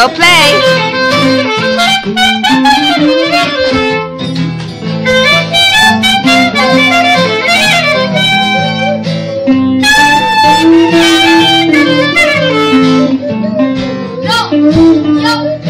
Go play. 你要